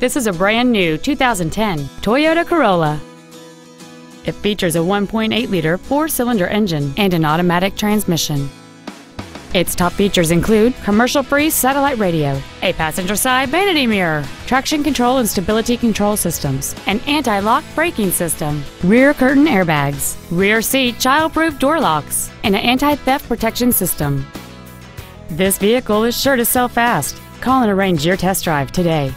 This is a brand new 2010 Toyota Corolla. It features a 1.8-liter four-cylinder engine and an automatic transmission. Its top features include commercial-free satellite radio, a passenger side vanity mirror, traction control and stability control systems, an anti-lock braking system, rear curtain airbags, rear seat child-proof door locks, and an anti-theft protection system. This vehicle is sure to sell fast. Call and arrange your test drive today.